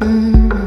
Mm-hmm.